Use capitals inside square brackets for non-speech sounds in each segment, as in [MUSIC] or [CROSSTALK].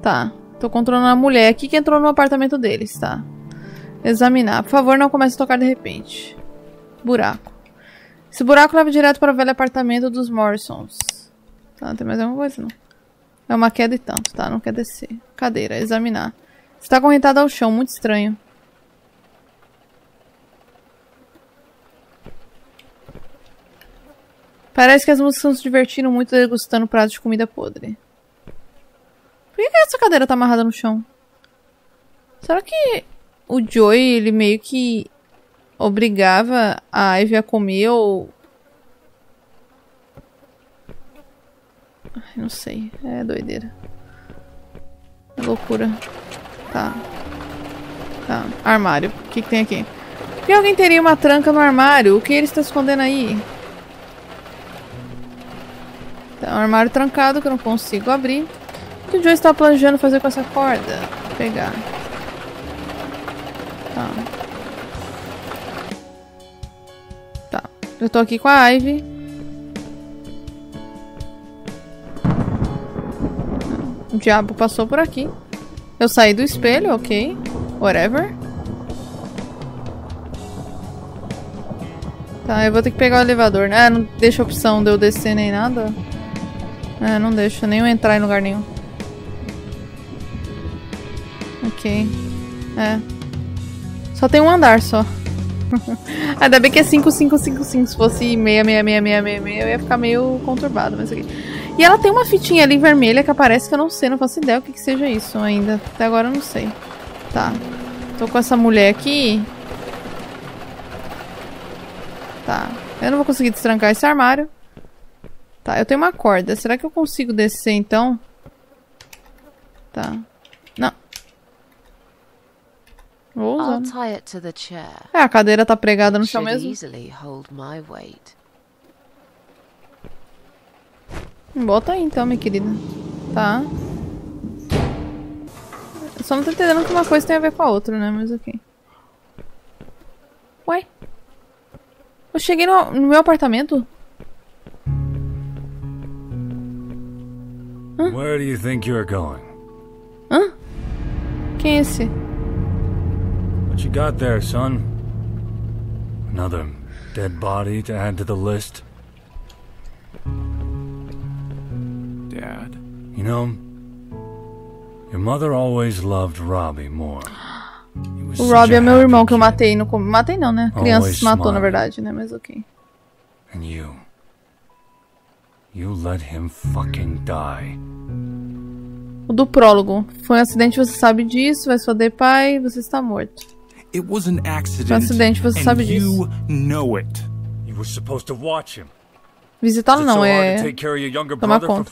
Tá. Tô controlando a mulher aqui que entrou no apartamento deles, tá? Examinar. Por favor, não comece a tocar de repente. Buraco. Esse buraco leva direto para o velho apartamento dos Morrisons. Tá, tem mais alguma coisa? Não. É uma queda e tanto, tá? Não quer descer. Cadeira. Examinar. Está correntada ao chão. Muito estranho. Parece que as músicas se divertindo muito degustando pratos de comida podre. Por que, essa cadeira tá amarrada no chão? Será que o Joey, ele meio que obrigava a Ivy a comer ou... Não sei. É doideira. É loucura. Tá. Tá. Armário. O que, que tem aqui? Por que alguém teria uma tranca no armário? O que ele está escondendo aí? Tá, um armário trancado que eu não consigo abrir. Que o Joe está planejando fazer com essa corda? Vou pegar. Tá. Tá. Eu tô aqui com a Ivy. O diabo passou por aqui. Eu saí do espelho, ok. Whatever. Tá, eu vou ter que pegar o elevador, né? Não deixa opção de eu descer nem nada. É, não deixa nem eu entrar em lugar nenhum. Ok. É. Só tem um andar só. [LAUGHS] Ainda bem que é 5555. Se fosse 66666, eu ia ficar meio conturbado, mas ok. E ela tem uma fitinha ali vermelha que aparece que eu não sei, não faço ideia o que, que seja isso ainda. Até agora eu não sei. Tá. Tô com essa mulher aqui. Tá. Eu não vou conseguir destrancar esse armário. Tá, eu tenho uma corda. Será que eu consigo descer então? Tá. Não. Vou usar. É, a cadeira tá pregada no chão mesmo. Bota aí então, minha querida. Tá. Eu só não tô entendendo que uma coisa tem a ver com a outra, né? Mas ok. Ué? Eu cheguei no, no meu apartamento? Hã? Where do you think you're going? Hã? Quem é esse? You got there, son? Another dead body to add to the list? Dad. You know, your mother always loved Robbie more. O Robbie é meu irmão que eu matei no Matei não, né? A criança se matou, na verdade, né? Mas ok. And you. You let him fucking die. O do prólogo. Foi um acidente, você sabe disso, vai de pai, você está morto. It was an accident. Foi um acidente, você sabe disso. You know it. You were supposed to watch him. Visitá-lo não, é tomar conta.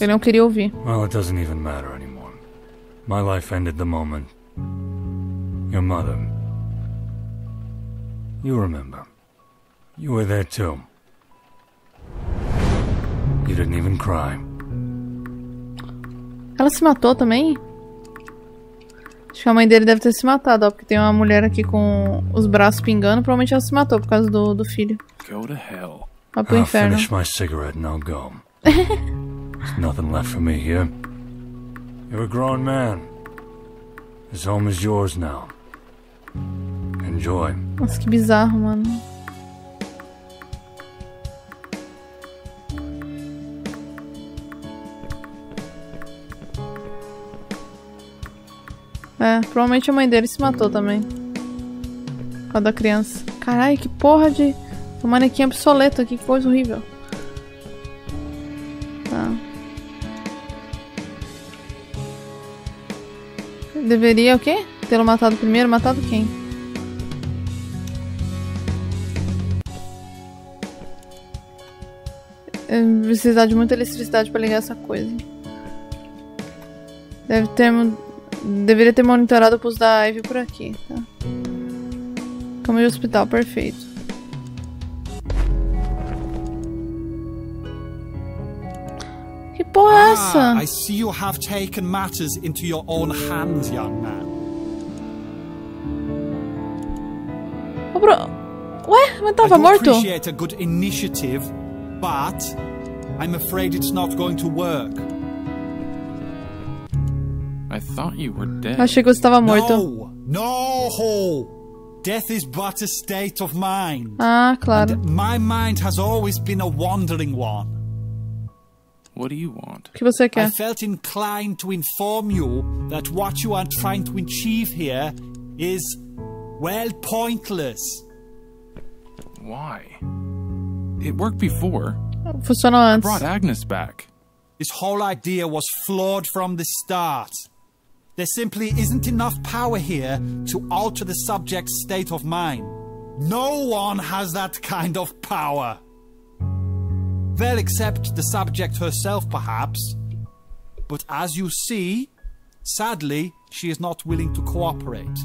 Ele não queria ouvir. Well, it doesn't even matter anymore. My life ended the moment. Your mother. You remember. You were there too. You didn't even cry. Ela se matou também? Acho que a mãe dele deve ter se matado, ó, porque tem uma mulher aqui com os braços pingando, provavelmente ela se matou por causa do, do filho. Go to hell. Vai pro inferno. I'll finish my cigarette and I'll go. [LAUGHS] There's nothing left for me here. You're a grown man. This home is yours now. Enjoy. Nossa, que bizarro, mano. É, provavelmente a mãe dele se matou também. Por causa da criança. Caralho, que porra de... Um manequim obsoleto aqui, que coisa horrível. Tá. Deveria o quê? Tê-lo matado primeiro? Matado quem? Eu precisar de muita eletricidade pra ligar essa coisa. Deve ter Deveria ter monitorado o pulso da Ivy por aqui, tá? Cama de hospital, perfeito. Que porra é essa? Ah, I see you have taken matters into your own hands, young man. Ô, bro... Ué, mas tava morto? appreciate a good initiative, but I'm afraid it's not going to work. I thought you were dead. Achei que você estava morto. No, no! Death is but a state of mind. Ah, claro. My mind has always been a wandering one. What do you want? O que você I quer? felt inclined to inform you that what you are trying to achieve here is, well, pointless. Why? It worked before. Funcionou antes. Brought Agnes back. This whole idea was flawed from the start. There simply isn't enough power here to alter the subject's state of mind. No one has that kind of power. Well, except the subject herself, perhaps. But as you see, sadly, she is not willing to cooperate.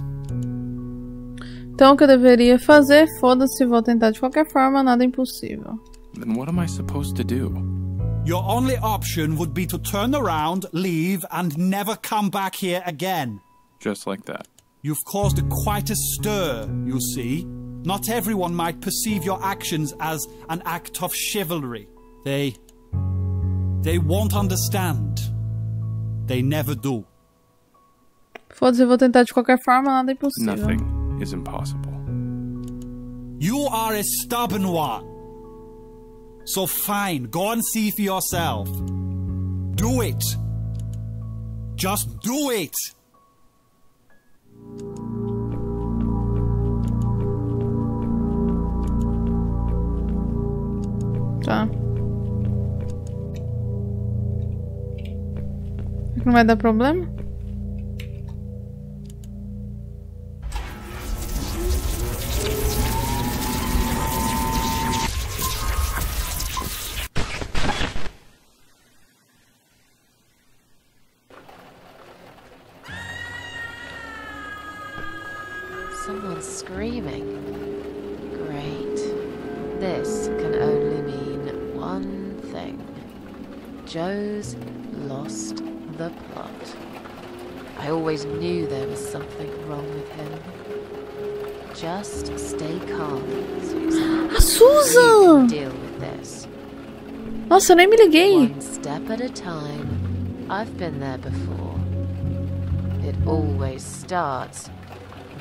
Então o que eu deveria fazer? Foda-se, vou tentar de qualquer forma, nada é impossível. Then what am I supposed to do? Your only option would be to turn around, leave, and never come back here again. Just like that. You've caused quite a stir, you see. Not everyone might perceive your actions as an act of chivalry. They. They won't understand. They never do. Foda-se, eu vou tentar de qualquer forma, nada é impossível. Nothing is impossible. You are a stubborn one. So fine, go and see for yourself. Do it. Just do it. Tá. Será que não vai Nossa, eu nem me liguei. One step at a time. I've been there before. It always starts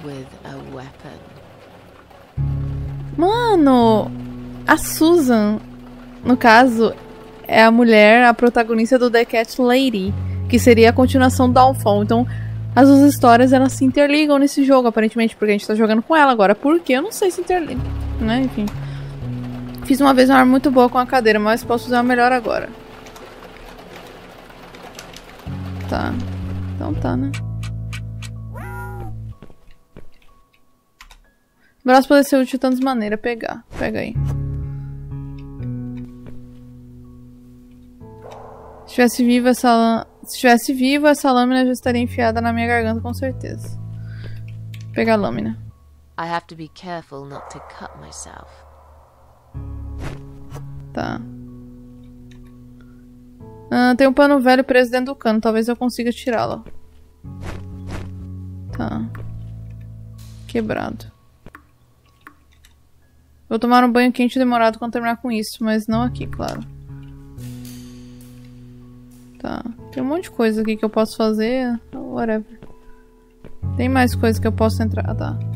with a weapon. Mano, a Susan, no caso, é a mulher, a protagonista do The Cat Lady, que seria a continuação do Downfall. Então, as duas histórias elas se interligam nesse jogo, aparentemente, porque a gente tá jogando com ela agora. Por quê? Eu não sei se interliga, né? Enfim. Fiz uma vez uma arma muito boa com a cadeira, mas posso usar melhor agora. Tá. Então tá, né? O braço pode ser útil de tantas maneiras. Pegar. Pega aí. Se estivesse vivo essa. Se estivesse vivo, essa lâmina já estaria enfiada na minha garganta com certeza. Pegar a lâmina. I have to be careful not to cut myself. Tá. Ah, tem um pano velho preso dentro do cano. Talvez eu consiga tirá-lo. Tá. Quebrado. Vou tomar um banho quente demorado quando terminar com isso, mas não aqui, claro. Tá. Tem um monte de coisa aqui que eu posso fazer. Whatever. Tem mais coisas que eu posso entrar. Ah, tá.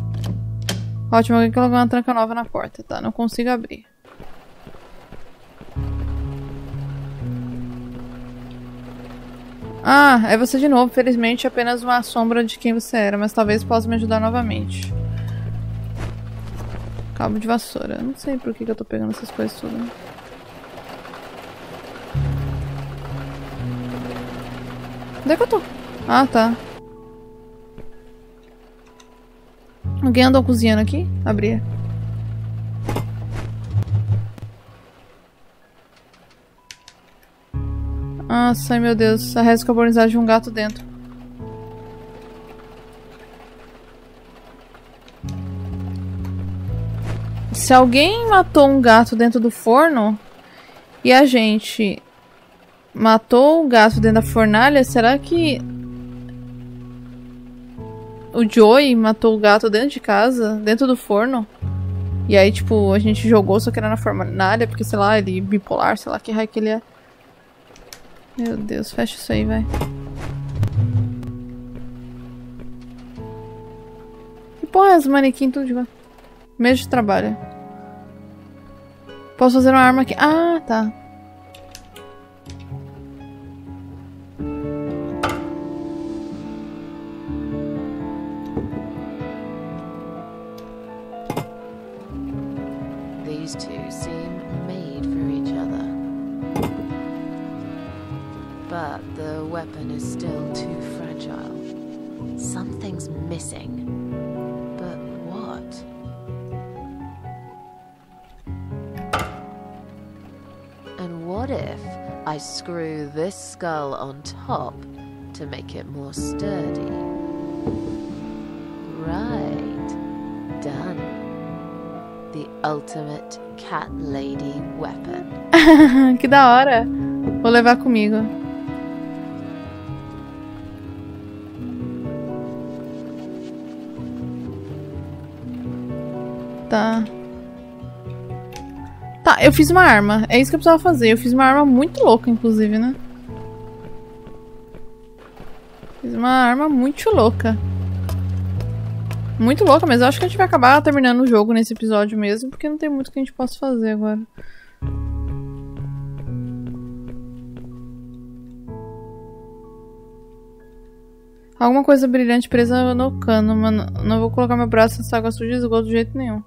Ótimo, alguém colocou uma tranca nova na porta. Tá, não consigo abrir. Ah, é você de novo. Felizmente, apenas uma sombra de quem você era, mas talvez possa me ajudar novamente. Cabo de vassoura. Não sei por que, que eu tô pegando essas coisas tudo. Onde é que eu tô? Ah, tá. Alguém andou cozinhando aqui? Abrir. Nossa, meu Deus. A reza carbonizada de um gato dentro. Se alguém matou um gato dentro do forno e a gente matou o gato dentro da fornalha, será que o Joey matou o gato dentro de casa, dentro do forno? E aí, tipo, a gente jogou, só que era na formulária, porque, sei lá, ele bipolar, sei lá que raio que ele é. Meu Deus, fecha isso aí, vai. Que porra é esse manequim tudo de Mês de trabalho. Posso fazer uma arma aqui. Ah, tá. To make it more sturdy? Right. Done. The ultimate cat lady weapon. [LAUGHS] que da hora. Vou levar comigo. Tá. Tá, eu fiz uma arma. É isso que eu precisava fazer. Eu fiz uma arma muito louca, inclusive, né? Uma arma muito louca. Muito louca, mas eu acho que a gente vai acabar terminando o jogo nesse episódio mesmo, porque não tem muito que a gente possa fazer agora. Alguma coisa brilhante presa no cano, mano. Não vou colocar meu braço nessa água suja de esgoto de jeito nenhum.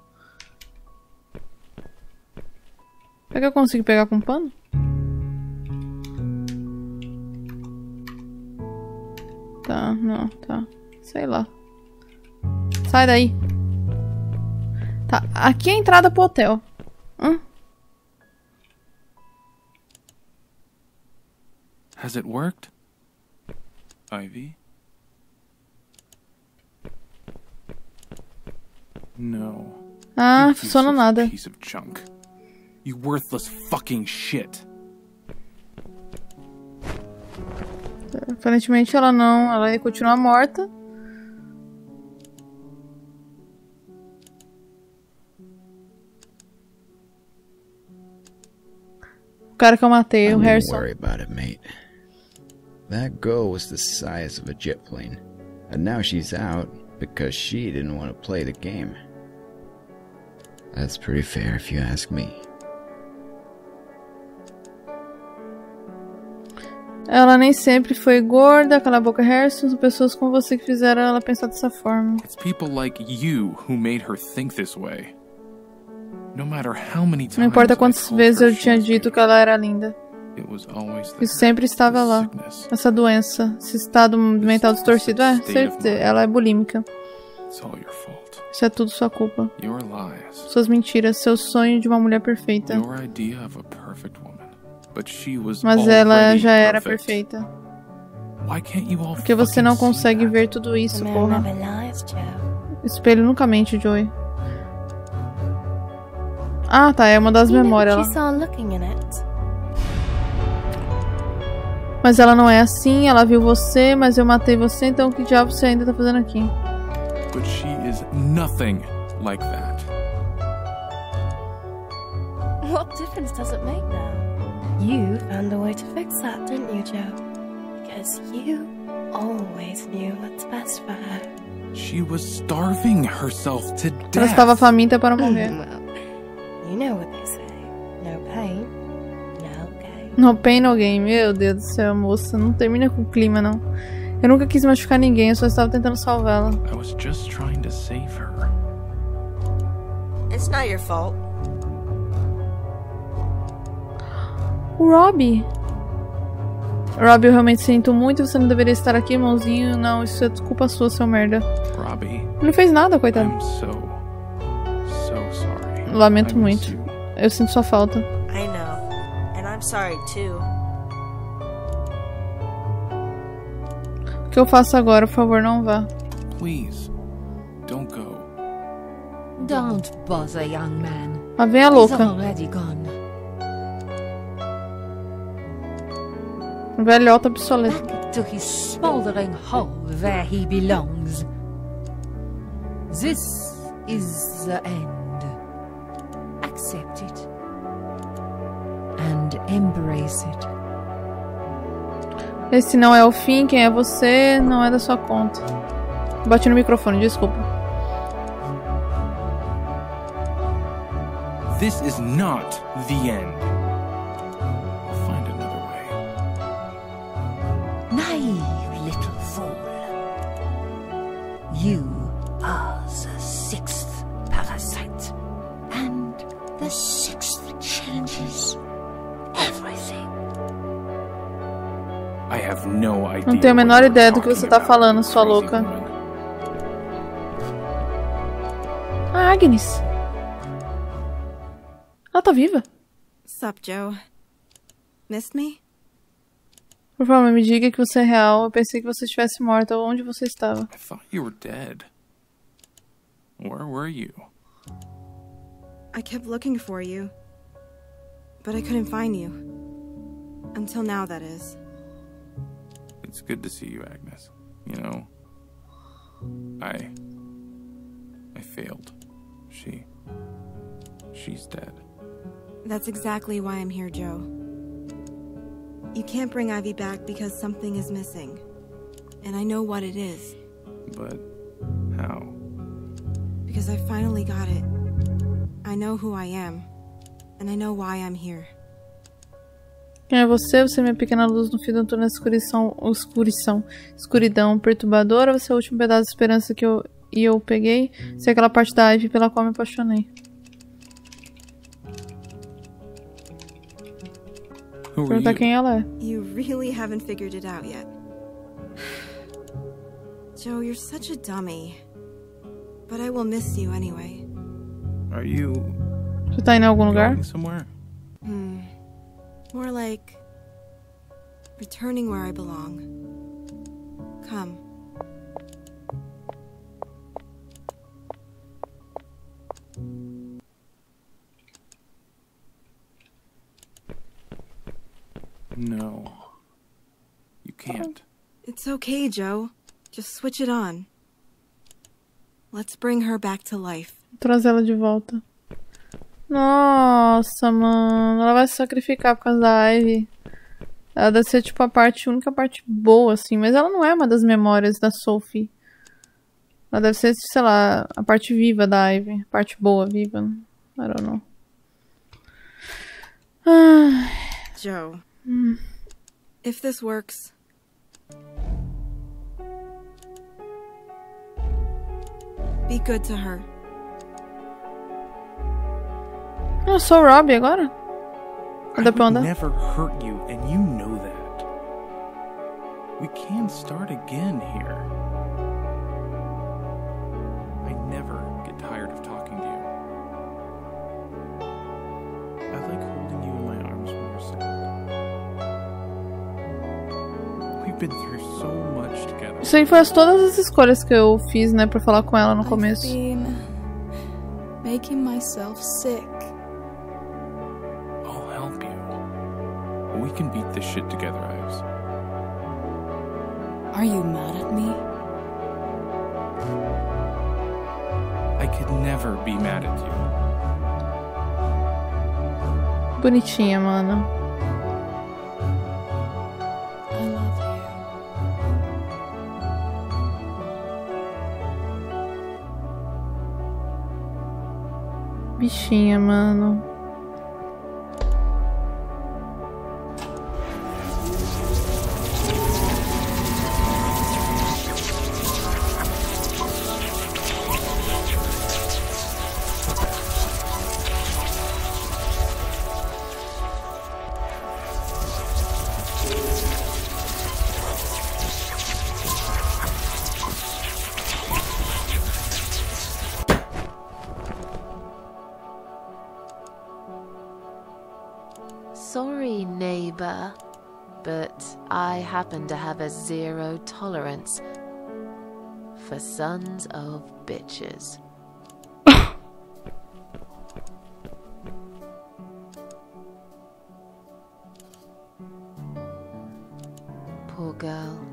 Será que eu consigo pegar com pano? Tá, não, tá. Sei lá. Sai daí. Tá, aqui é a entrada pro hotel. Hã? Has it worked? Ivy? No. Ah, funciona nada. Piece of junk. You worthless fucking shit. Aparentemente ela não, ela continua morta. O cara que eu matei, o Don't Harrison. worry about it, mate. That girl was the size of a jet plane, and now she's out because she didn't want to play the game. That's pretty fair if you ask me. Ela nem sempre foi gorda, cala a boca, Harrison. São pessoas como você que fizeram ela pensar dessa forma. It's people like you who made her think this way. No matter how many times Não importa quantas vezes eu tinha dito que ela era linda. Isso sempre estava lá. Essa doença, esse estado mental distorcido. É, certeza. Ela é bulímica. Isso é tudo sua culpa. Suas mentiras, seu sonho de uma mulher perfeita. Mas ela já era perfect. perfeita. Why can't you all Porque você não see consegue ver tudo isso, porra. espelho nunca mente, Joey. Ah, tá. É uma das memórias. Mas ela não é assim, ela viu você, mas eu matei você, então que diabo você ainda tá fazendo aqui? But she is nothing like that. What difference does it make now? You found a way to fix that, didn't you, Joe? Because you always knew what's best for her. She was starving herself to Ela death. estava faminta para morrer. well, you know what they say. No pain, no gain. No pain, no game. Meu Deus do céu, moça. Não termina com o clima, não. Eu nunca quis machucar ninguém, eu só estava tentando salvá-la. I was just trying to save her. It's not your fault. O Robbie. Robbie, eu realmente sinto muito, você não deveria estar aqui, irmãozinho. Não, isso é culpa sua, seu merda. Robbie, Ele não fez nada, coitado. I'm so, so sorry. Lamento muito. you. Eu sinto sua falta. I know. And I'm sorry too. O que eu faço agora, por favor, não vá. Please, don't go. Don't bother, young man. Lá vem a He's louca. already gone. Velhota obsoleta. Back to his smoldering hole where he belongs. This is the end. Accept it. And embrace it. Esse não é o fim, quem é você não é da sua conta. Bati no microfone, desculpa. This is not the end. Não tenho a menor ideia do que talking você tá about, falando, sua louca. woman. Ah, Agnes. Ela tá viva. Sup, Joe? Missed me? Por favor, me diga que você é real. Eu pensei que você estivesse morta. Onde você estava? I thought you were dead. Where were you? I kept looking for you, but I couldn't find you. Until now, that is. It's good to see you, Agnes. You know, I. I failed. She. She's dead. That's exactly why I'm here, Joe. You can't bring Ivy back because something is missing. And I know what it is, But. How? because I finally got it. I know who I am, and I know why I'm here. Quem é você? Você é minha pequena luz no fim do túnel, escurição, escurição, escuridão perturbadora. Você é o último pedaço de esperança que eu e eu peguei. Você é aquela parte da Ivy pela qual me apaixonei. Perguntar you? quem ela é. You really haven't figured it out yet. [SIGHS] Joe, you're such a dummy. But I will miss you anyway. Are you Você tá indo em algum lugar? going somewhere? More like returning where I belong. Come. No. You can't. It's okay, Joe. Just switch it on. Let's bring her back to life. Trazer ela de volta. Nossa, mano. Ela vai se sacrificar por causa da Ivy. Ela deve ser tipo a parte, a única parte boa, assim. Mas ela não é uma das memórias da Sophie. Ela deve ser, sei lá, a parte viva da Ivy. A parte boa, viva. I don't know. Ah, Joe. If this works. Be good to her. Eu sou o Robbie agora? Dá pra andar? never hurt you, and you know that. We can start again here. I never get tired of talking to you. I like holding you in my arms when you're sad. We've been through so much together. Isso aí foi as, todas as escolhas que eu fiz, né, pra falar com ela no começo. I've been making myself sick. Are you mad at me? I could never be mad at you. Bonitinha, mano. I love you. Bichinha, mano. Sorry, neighbor, but I happen to have a zero tolerance for sons of bitches. Poor girl.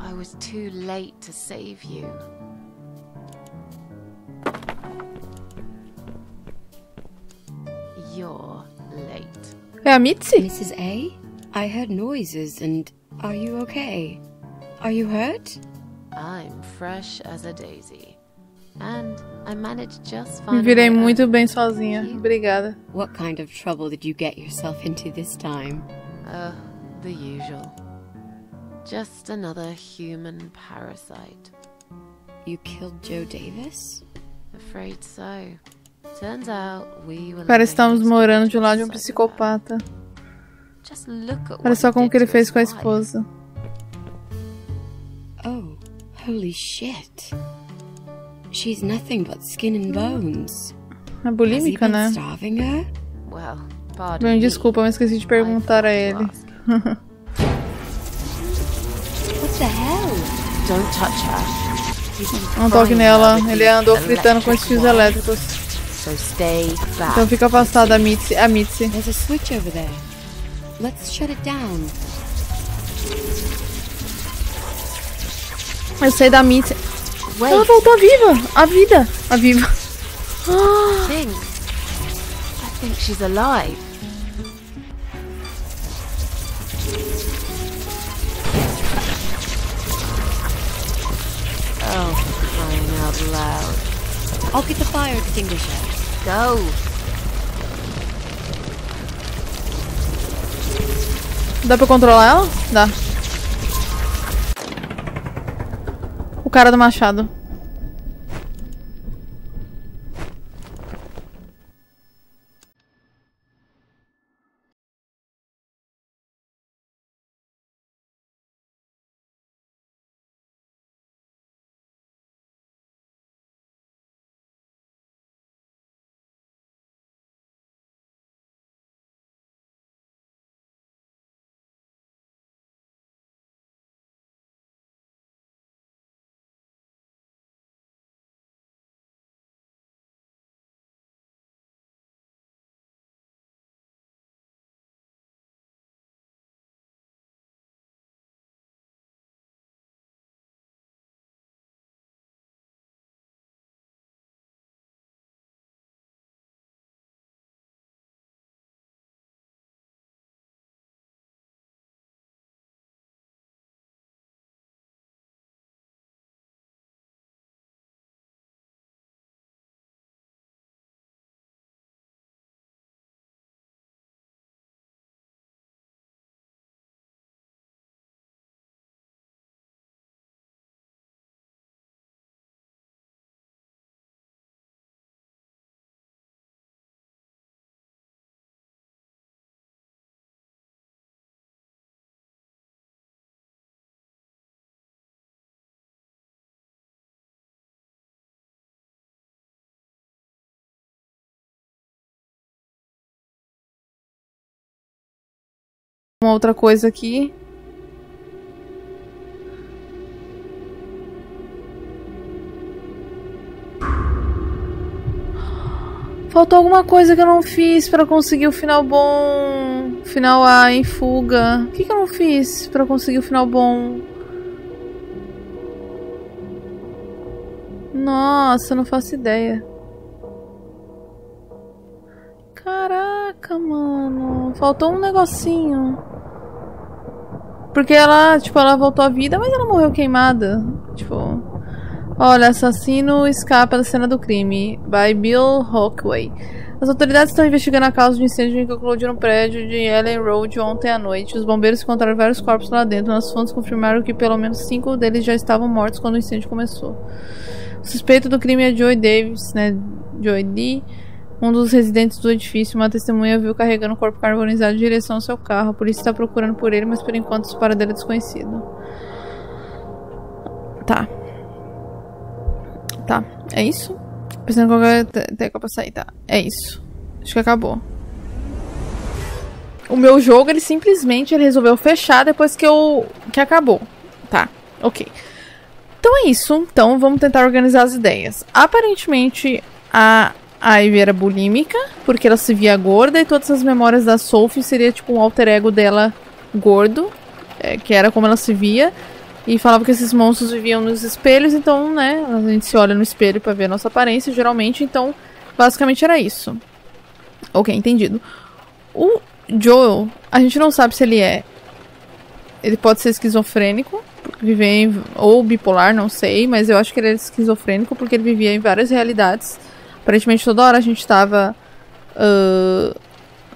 I was too late to save you. É a Mitzi? Mrs. A? I heard noises and are you okay? Are you hurt? I'm fresh as a daisy. And I managed just Me fine. virei on my muito own. bem sozinha. Obrigada. What kind of trouble did you get yourself into this time? Uh, the usual. Just another human parasite. You killed Joe Davis? Afraid so. Parece que living estamos next morando de lado de um psicopata. Olha what só como que ele fez com a esposa. Oh, holy shit. She's nothing but skin and bones. É bulímica, né? Bem, desculpa, mas esqueci de perguntar a ele. [LAUGHS] What the hell? Don't touch her. She's Não toque nela. Ele andou fritando com esses elétricos. So stay back. Então fica afastada a Mitzi. A Mitzi. There's a switch over there. Let's shut it down. Eu sei da Mitzi. Wait. Ela voltou viva. A vida. A viva. think. I think she's alive. Oh, crying out loud. I'll get the fire extinguisher. Go. Dá pra controlar ela? Dá. O cara do machado. Uma outra coisa aqui. Faltou alguma coisa que eu não fiz pra conseguir o final bom. Final A em fuga. O que, que eu não fiz pra conseguir o final bom? Nossa, não faço ideia. Caraca, mano. Faltou um negocinho. Porque ela, tipo, ela voltou à vida, mas ela morreu queimada. Tipo. Olha, assassino escapa da cena do crime. By Bill Hawkway. As autoridades estão investigando a causa do incêndio que eclodiu no prédio de Ellen Road ontem à noite. Os bombeiros encontraram vários corpos lá dentro. As fontes confirmaram que pelo menos cinco deles já estavam mortos quando o incêndio começou. O suspeito do crime é Joy Davis, né? Joy D. Um dos residentes do edifício, uma testemunha, viu carregando o corpo carbonizado em direção ao seu carro. A polícia está procurando por ele, mas por enquanto o paradeiro é desconhecido. Tá. Tá. É isso? Pensando qualquer te- teca pra sair, tá. É isso. Acho que acabou. O meu jogo, ele simplesmente ele resolveu fechar depois que eu. que acabou. Tá. Ok. Então é isso. Então vamos tentar organizar as ideias. Aparentemente, a Ivy era bulímica, porque ela se via gorda, e todas as memórias da Sophie seria tipo um alter ego dela gordo, é, que era como ela se via. E falava que esses monstros viviam nos espelhos, então, né, a gente se olha no espelho pra ver a nossa aparência, geralmente, então, basicamente era isso. Ok, entendido. O Joel, a gente não sabe se ele é. Ele pode ser esquizofrênico, viver em, ou bipolar, não sei, mas eu acho que ele é esquizofrênico porque ele vivia em várias realidades. Aparentemente toda hora a gente tava uh,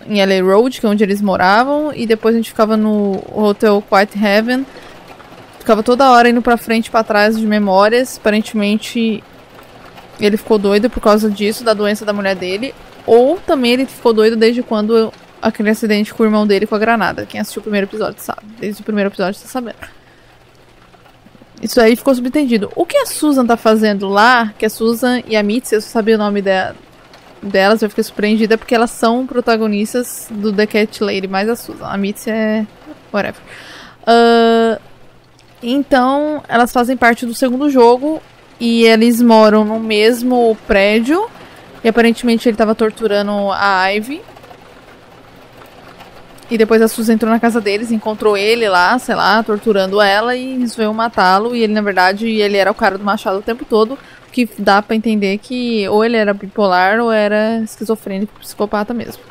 em LA Road, que é onde eles moravam, e depois a gente ficava no Hotel Quiet Heaven. Ficava toda hora indo pra frente e pra trás de memórias. Aparentemente ele ficou doido por causa disso, da doença da mulher dele. Ou também ele ficou doido desde quando aquele acidente com o irmão dele com a granada. Quem assistiu o primeiro episódio sabe. Desde o primeiro episódio tá sabendo. Isso aí ficou subentendido. O que a Susan tá fazendo lá, que a Susan e a Mitzi, eu só sabia o nome de, delas, eu fiquei surpreendida porque elas são protagonistas do The Cat Lady, mais a Susan. A Mitzi é. whatever. Uh, então, elas fazem parte do segundo jogo e eles moram no mesmo prédio. E aparentemente ele tava torturando a Ivy. E depois a Susan entrou na casa deles, encontrou ele lá, sei lá, torturando ela e resolveu matá-lo. E ele, na verdade, ele era o cara do machado o tempo todo. Que dá para entender que ou ele era bipolar ou era esquizofrênico, psicopata mesmo.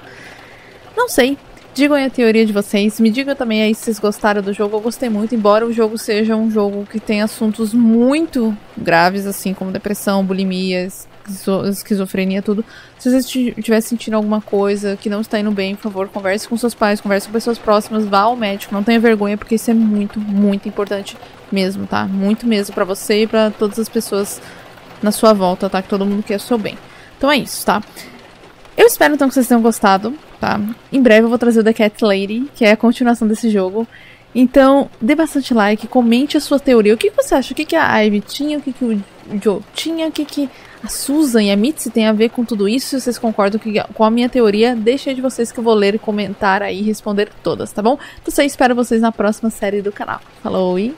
Não sei. Digam aí a teoria de vocês. Me digam também aí se vocês gostaram do jogo. Eu gostei muito, embora o jogo seja um jogo que tem assuntos muito graves, assim como depressão, bulimia, esquizofrenia, tudo. Se você estiver sentindo alguma coisa que não está indo bem, por favor, converse com seus pais, converse com pessoas próximas, vá ao médico, não tenha vergonha, porque isso é muito, muito importante mesmo, tá? Muito mesmo para você e para todas as pessoas na sua volta, tá? Que todo mundo quer o seu bem. Então é isso, tá? Eu espero então que vocês tenham gostado, tá? Em breve eu vou trazer o The Cat Lady, que é a continuação desse jogo. Então, dê bastante like, comente a sua teoria. O que, você acha? O que, que a Ivy tinha? O que, que o Joe tinha? O que, que a Susan e a Mitzi têm a ver com tudo isso? Vocês concordam com a minha teoria, deixa aí de vocês que eu vou ler e comentar aí e responder todas, tá bom? Então, eu espero vocês na próxima série do canal. Falou e